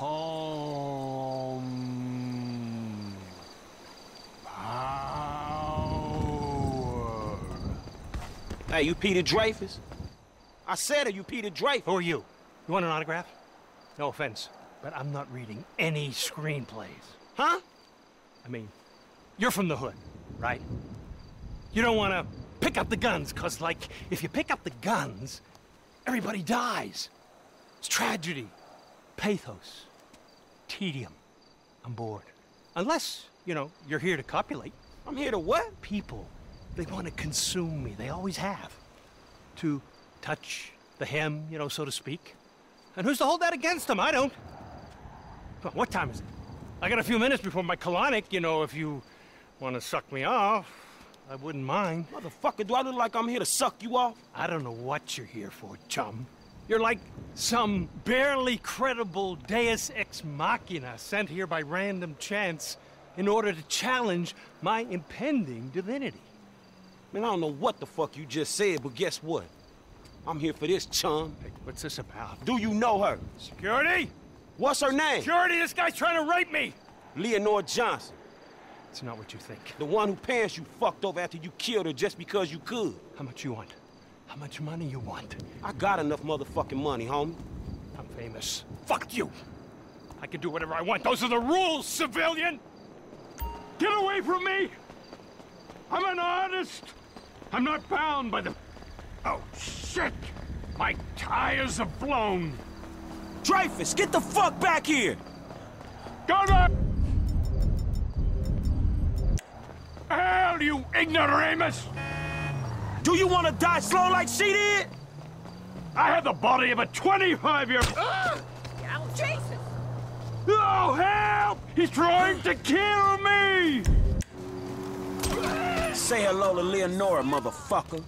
Calm. Power. Hey, you Peter Dreyfuss? I said are you Peter Dreyfuss. Who are you? You want an autograph? No offense, but I'm not reading any screenplays. Huh? I mean, you're from the hood, right? You don't want to pick up the guns, because, like, if you pick up the guns, everybody dies. It's tragedy, pathos, tedium. I'm bored. Unless, you know, you're here to copulate. I'm here to what? People, they want to consume me. They always have. To touch the hem, you know, so to speak. And who's to hold that against them? I don't. Well, what time is it? I got a few minutes before my colonic, you know, if you want to suck me off, I wouldn't mind. Motherfucker, do I look like I'm here to suck you off? I don't know what you're here for, chum. You're like some barely credible deus ex machina sent here by random chance in order to challenge my impending divinity. Man, I don't know what the fuck you just said, but guess what? I'm here for this, chum. Hey, what's this about? Do you know her? Security? What's her name? Security, this guy's trying to rape me! Leonora Johnson. It's not what you think. The one who pants you fucked over after you killed her just because you could. How much you want? How much money you want? I got enough motherfucking money, homie. I'm famous. Fuck you! I can do whatever I want. Those are the rules, civilian! Get away from me! I'm an artist! I'm not bound by the... Oh, shit! My tires have blown! Dreyfuss, get the fuck back here! Go to... Hell, you ignoramus! Do you want to die slow like she did? I have the body of a 25-year... Ah! Oh, Jesus! Oh, help! He's trying to kill me! Say hello to Leonora, motherfucker.